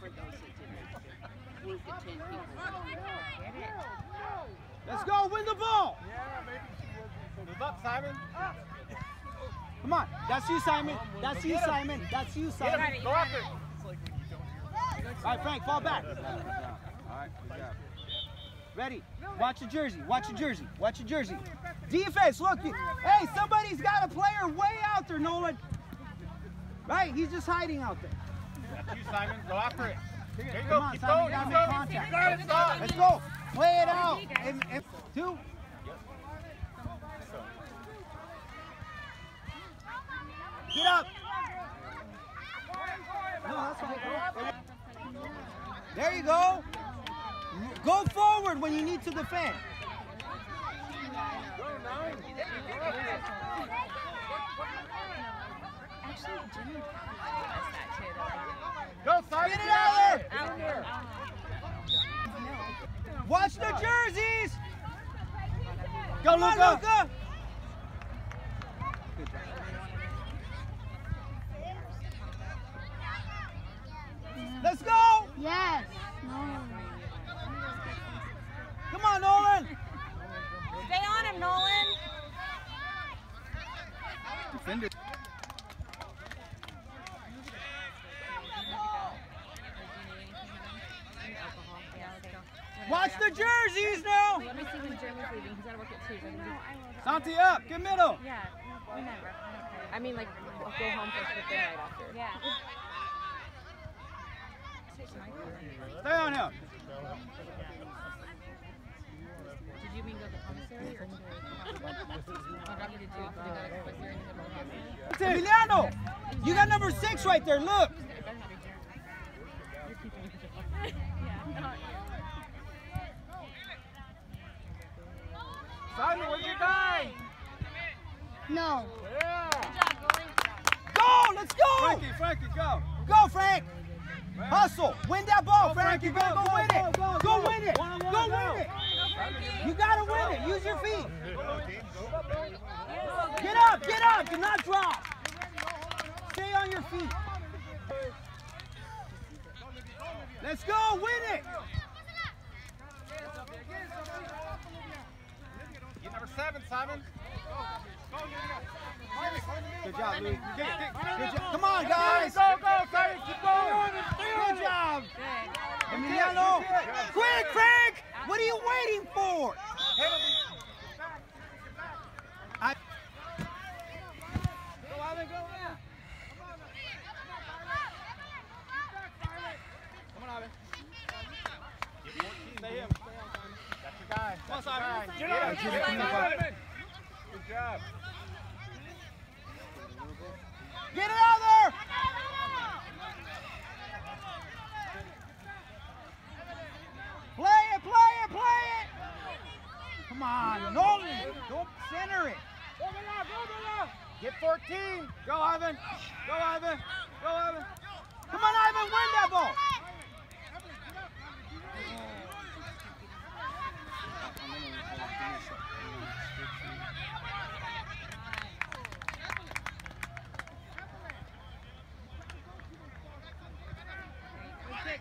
for those that didn't work at 10 people. Let's go, win the ball. Move up, Simon. Come on. That's you, Simon. That's you, Simon. That's you, Simon. Go after it. All right, Frank, fall back. All right, good job. Ready. Watch your jersey. Watch your jersey. Watch your jersey. Defense, look. you- Hey, somebody's got a player way out there, Nolan. Right? He's just hiding out there. That's you, Simon. Go after it. There you go. on, Keep Simon, going. Keep going. make. Got it, stop. Let's go. Play it out. And, and two. Get up. No, that's fine. There you go. Go forward when you need to defend. Actually, Jimmy does that too. Go, Simon. Get it out there. Out there. Watch the jerseys. Go, Come on, Luka. Luka. Let's go. Yes. No. Come on, Nolan. Stay on him, Nolan. Defend it. Watch the jerseys now. Let me see when Jeremy's leaving. He's got to work at 2. So I can Santi up. Get middle. yeah, whenever. I mean, like, go home first, but then right after. Yeah. Stay on him. Did you mean go to the commissary or to the I got me to do, to go commissary and to the Emiliano, you got number six right there. Look. Simon, where's your guy? No. Yeah. Go. Let's go. Frankie, Frankie, go. Go, Frank. Hustle. Win that ball, Go, Frank. You Frankie, gotta go, go win it. go, Go go. win it. One one, Go go. win it. You gotta win it. Use your feet. Get up. Get up. Do not drop. Stay on your feet. Let's go. Win it. Get number seven, Simon. Good job, Louis. Get, get, Good job. Come on, guys. Go, go, Simon. Keep going. Good job. Emiliano. Quick, Frank. What are you waiting for? I, Go, Ivan, go. Come on, Ivan. Stay him. That's your guy. Come on, Simon. Get Yeah, up. get Get up. get it out there. Play it, play it, play it. Come on, Nolan. Don't center it. Get 14. Go, Ivan. Go, Ivan. Go, Ivan. Come on, Ivan, win that ball.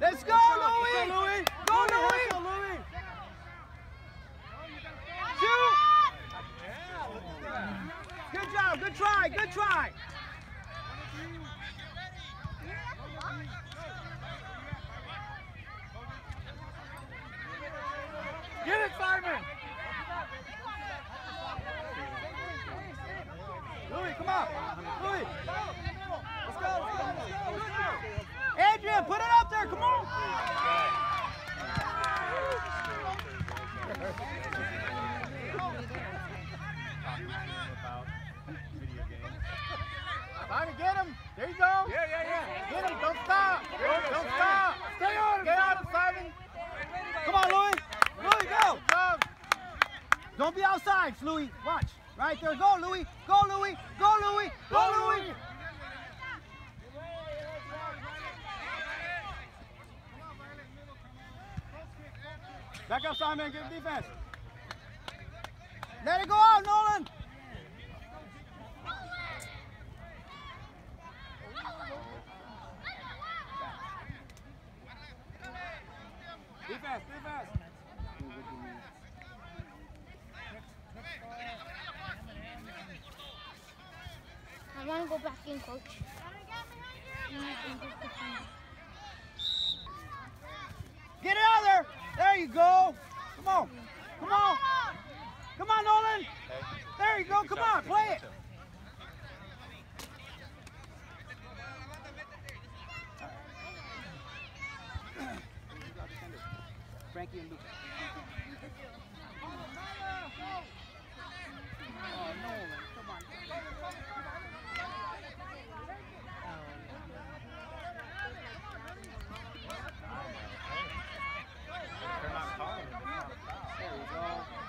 Let's go, Louis. Louis. Go, Louis. Louis. Shoot. Good job. Good try. Good try. Get it, Simon. Louis, come on. Louis. Let's go. Let's go. Let's go. Adrian, put it up there. Come on. Simon, get him. There you go. Yeah, yeah, yeah. Get him. Don't stop. Don't stop. Stay on him. Get on him, Simon. Come on, Louis. Louis, go. Good job. Don't be outside, Louis. Watch. Right there. Go, Louis. Go, Louis. Go, Louis. Go, Louis. Back up, Simon. Good defense. Let it go out, Nolan. I want to go back in, coach. No, I can just defend. Get it out there. There you go. Come on. Come on. Come on, Nolan. There you go. Come on. Play it. Frankie and Luca. Oh, Nolan. Come on.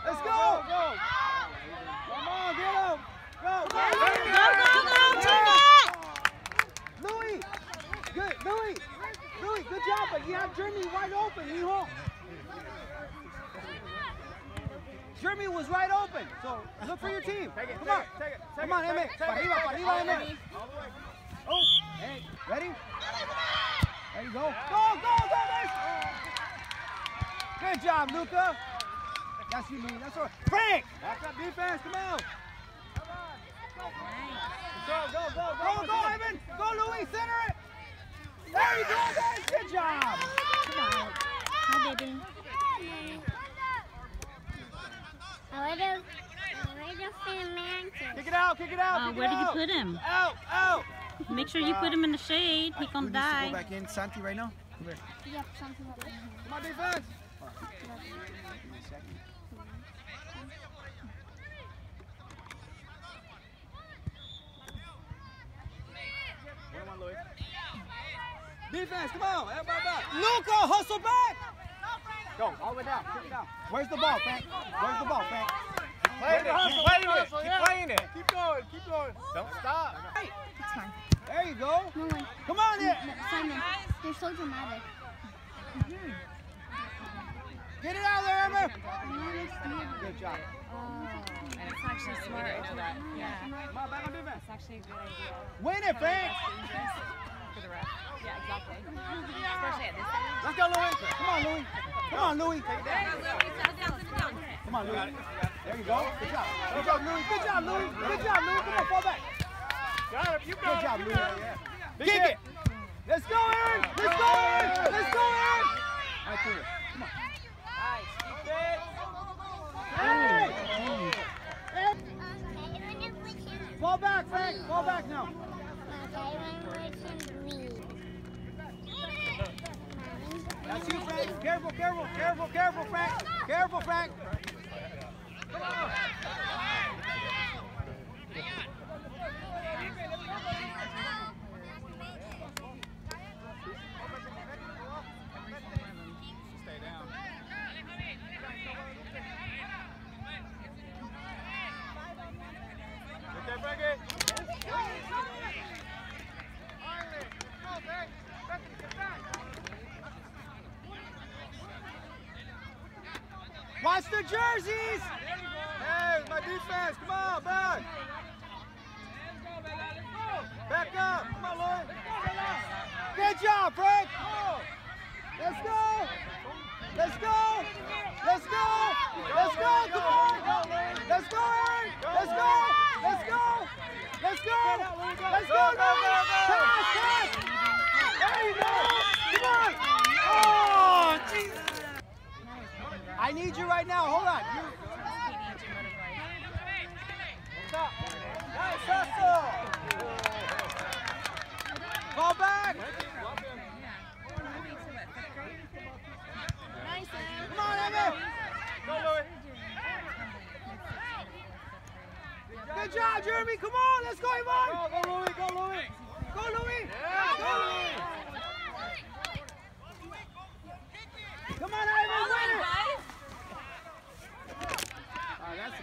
Let's go. Go. Come on, get him. Go. Go, go, go, turn it! Louis. Good. Louis. Good you have Jeremy wide open. You home. Jeremy was right open, so look for your team. Take it, Come on. take it, take Come on, Emmett. arriba, take para it. arriba, Emmett. All the way. Oh, hey, ready? There you go. Go, go, go, guys. Good job, Luca. That's you, Louis. That's all right. Frank! Back up defense, come on. Go, go, go, go, go, Evan. Go, Louis. Center it. There you go, guys. Good job. Come on. Hi, baby. I would have, I would have Kick it out, kick it out. Uh, where it did you put him? Out, out. Make sure you put him in the shade. He gonna Who needs to go back in? Santi right now? Come here. Yep, something like that. Come on, defense. Give me a second. One, one, Louis. Defense, come on. Everybody back. Luca, hustle back. Go, all the way down. Kick it down. Where's the ball, Frank? Where's the ball, Frank? Playing it, keep playing it, Hustle, keep playing it. Keep going, keep going. Don't stop. Hey. It's fine. There you go. No one. Come on, No, Simon, they're so dramatic. Mm-hmm. Get it out there, Emma. I'm not understanding. Good job. And it's actually smart. I know that. Yeah. Come on, back on defense. It's actually a good idea. Win it, Frank. Dangerous for the ref. Yeah, exactly. Especially at this age. Let's go, Louis. Come on, Louis. Come on, Louis. Settle down, settle down. Come on, Louis. There you go. Good job. Good job, Louis. Good job, Louis. Good job, Louis. Come on, fall back. Got him, you Good job, him, Louis. you got him. Kick it. Let's go, Aaron. Let's go, Aaron. Let's go, Aaron. All right, cool. Come on. Nice, defense. Hey. Fall back, Frank. Fall back now. That's you, Frank. Careful, careful, careful, Frank. Careful, Frank. Stay down. Get that, Frankie. Watch the jerseys. Hey, my defense. Come on, back. Back up. Come on, Lloyd. Good job, Frank. Let's go. Let's go. Let's go. Let's go. Come on. Let's go, Aaron. Let's go. Let's go. Let's go. Let's go, Go, go, go, Louis. go. Pass, pass. There you go. Come on. Oh, Jesus. I need you right now. Hold on. Nice hustle. fall back. Come on, Evan. Good job, Jeremy. Come on. Let's go, Ivan. Go, go, Louis. Go, Louis. Go, Louis. Yeah, Go. Louis. Come on, Ivan. Win it. Oh, that's a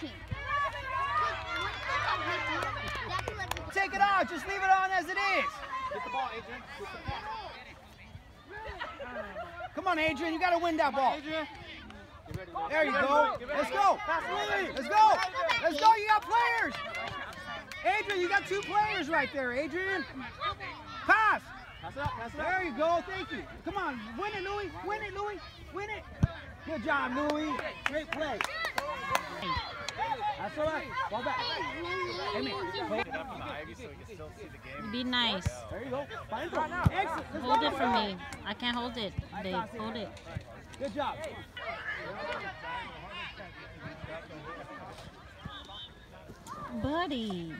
team. Take it out. Just leave it on as it is. Get the ball, Adrian. Come on, Adrian. You got to win that ball. Adrian. Get ready, Will. There you go. Will. Get ready. Let's go. Let's go. Let's go. You got players. Adrian, you got two players right there, Adrian. Pass. Pass it up, pass it up. There you go. Thank you. Come on. Win it, Louis. Win it, Louis. Win it. Good job, Louis. Great play. That's all right. Ball back. Hey, man. Be nice. There you go. Find it. Exit. Let's Hold go. it for me. I can't hold it. Dave, hold it. Good job. Buddy.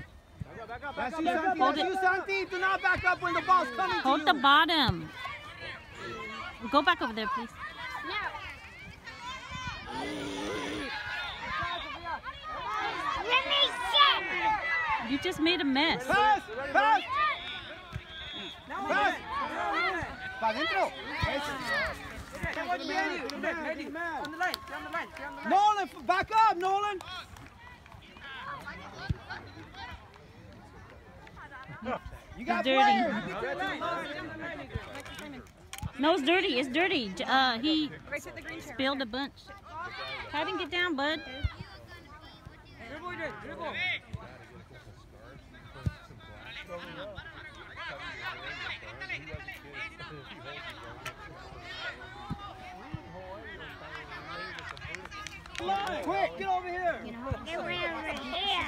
That's you, Santi. Hold That's it. you, Santi. Do not back up when the ball's coming to Hold you. the bottom. Go back over there, please. You just made a mess. Pass. Pass. Pass. Pa adentro. Nolan, back up, Nolan. You got Dirty. No, it's dirty. It's dirty. Uh, he spilled a bunch. Hayden, get down, bud. Quick, get over here.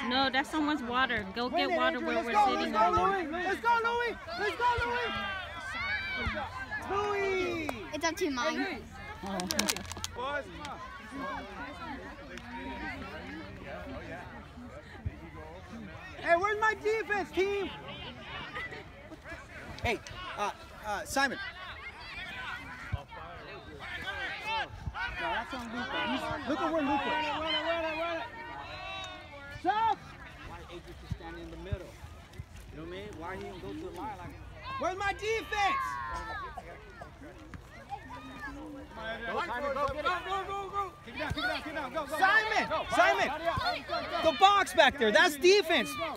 No, that's someone's water. Go get water where we're sitting. Let's go, Louis. Let's go, Louis. Let's go, Louis. Louis. It's up to mine. Oh. Boys. Hey, where's my defense, team? Hey, uh, uh, Simon. No, that's on Luca. He's- Look at where Luca. Run it, run it, run it, run it. Stop! Why Adrian should stand in the middle? You know what I mean? Why he didn't go to the line like Where's my defense? Simon, go get it. Go, go, go. Kick it down, kick it down, kick it down. Go, go. Simon! Go. Simon! The box back there, that's defense. Go,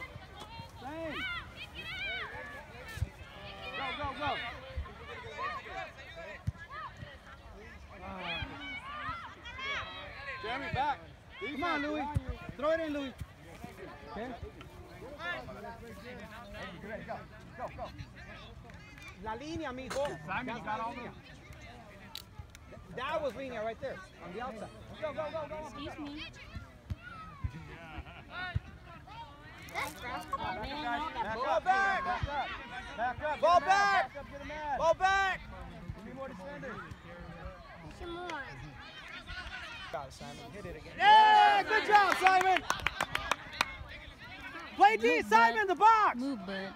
go, go. Jeremy, back. Come on, Louis. Throw it in, Louis. Okay. La línea, mijo. Oh, Simon, you got all them. That was línea right there, on the outside. Go, go, go, go. Excuse me. Ball back. Back up. Ball get him back. up, get him. Ball back. We need more defenders. Some more. Yeah, good job, Simon. Play D, Simon, the box. Move, bud.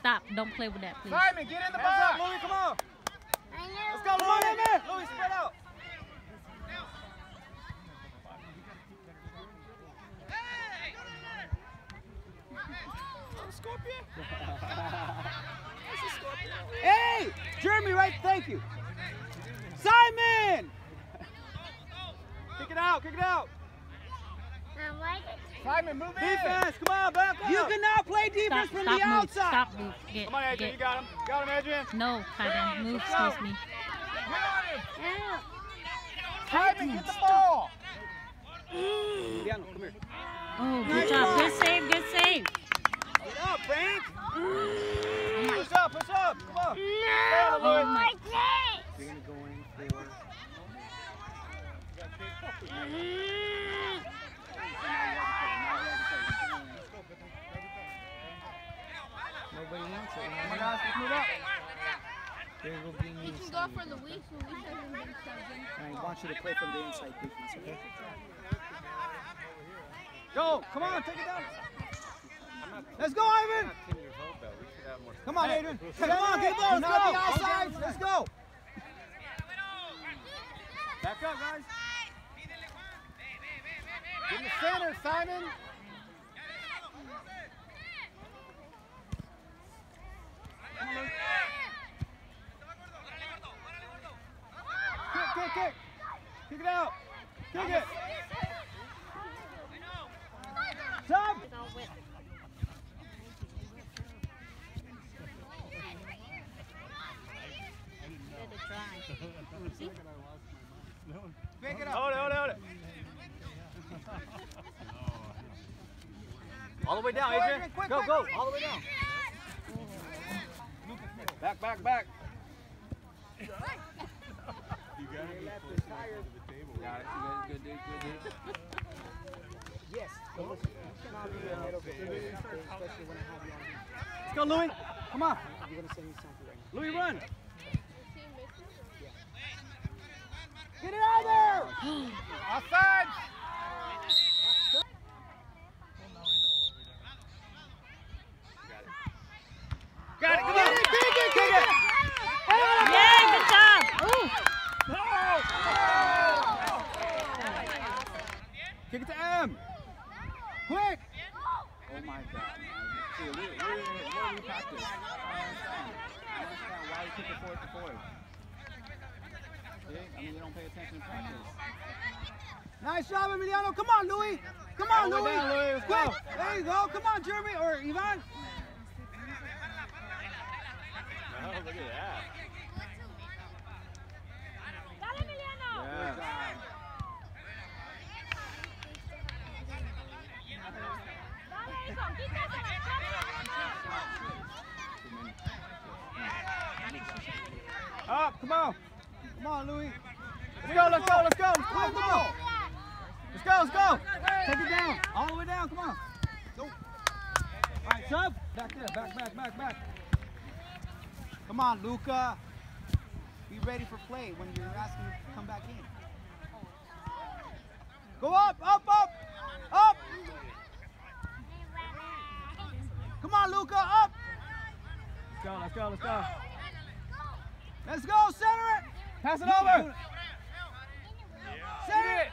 Stop. Don't play with that, please. Simon, get in the Hands up, box. Louis, come on. Let's go, Louis. Louis, spread out. Hey, Jeremy, right? Thank you. Simon. Kick it out, kick it out. I like. Simon, move in. Defense, come on, back up. You cannot play defense Stop. from Stop. the Move. outside. Stop. Move. Get. Come on, Adrian, you Get. got him. Got him, Adrian. No, Hayden. Move. Excuse me. Ow. Simon, get the ball. Indiano, come here. Oh, good job. Good save. Good save. Get up, Frank. Mm. Push up, push up. Come on. No, Oh, my- like this. You're gonna go in for. Nobody wants it. Come on, guys, let's move up. There will be You can go for the week, so we hasn't been subbed I want you to play from the inside defense, okay? Go, come on, take it down. Let's go, Ivan. Come on, Adrian. Come on, get those. Let's go. Outside. Let's go. Back up, guys. The center, Simon. Kick, kick, kick. Kick it out. Kick it. Sub. It's all wet. Let it dry. See? Pick it up. Hold it, hold it, hold it. All the way down, Quick, Adrian. quick, Go, quick. go, all the way down. Back, back, back. You got it. Good, good, good, good, good. Yes. But listen, you cannot be a middle defender, especially when I have you on here. Let's go, Louis. Come on. You're gonna send me something right now. Louis, run. Get it out of there! Offside! Got it, come Get it, kick it, kick it! Yay, good job. Ooh. Kick it to M. Quick! Oh my God. See, we, we, we, we practice. I understand. Why you kick it forward to forward. See? I mean, you don't pay attention in practice. Nice job, Emiliano. Come on, Louis. Come on, Louis. down, Louis. Quick. go. There you go. Come on, Jeremy or Ivan. Oh, look at that. Yeah. Up, come on. Come on, Louis. Let's go, let's go, let's go. Come on, come on. Let's go, let's go. Take it down. All the way down. Come on. All right, sub. Back there. Back, back, back, back. Come on, Luca. Be ready for play when you're asking to come back in. Go up, up, up, up. Come on, Luca, up. Let's go, let's go, let's go. Let's go, center it. Pass it over. Center it.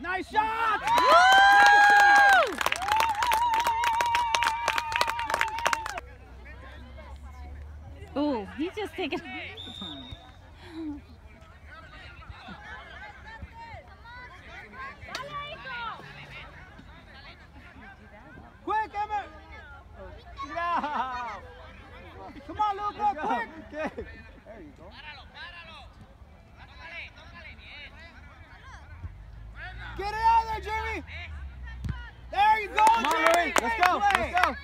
Nice shot. Ooh, he's just taking. Quick, Emmett. Get out. Come on, Luca, Let's go. quick. Okay. There you go. Get it out of there, Jeremy. There you go, Come on, Jeremy. Louis. Let's Great go. play. Let's go.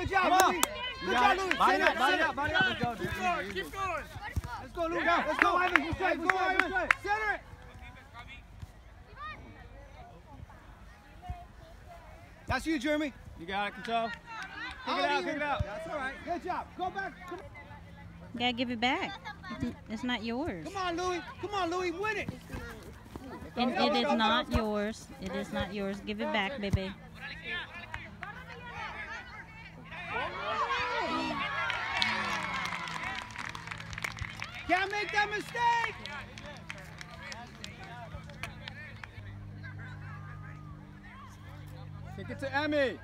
Good job, Come on. Louis. You Good got job, it. Louis. Body Sit up, it, body up, it. body up. Let's go. Keep going, keep going. Let's go, Luca. Let's go, Ivan. Let's go, Let's go, Ivan. Center it. That's you, Jeremy. You got it, control. Kick I'll it out, be kick it out. That's all right. Good job. Go back. Come, Gotta give it back. It's- It's not yours. come on, Louis. Come on, Louis. Win it. And it is not yours. It is not yours. Give it back, baby. Can't make that mistake. Kick it to Emmy.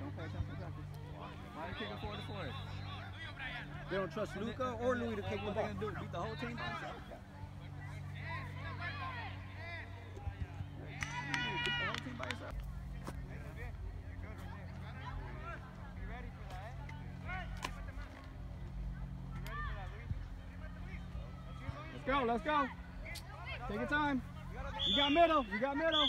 Don't pay attention to practice. Why are you kicking forward to forward? They don't trust Luca or Louis to kick the What they ball. gonna do? Beat the whole team by themselves? Beat the whole team by yourself. Let's go. Take your time. You got middle, you got middle.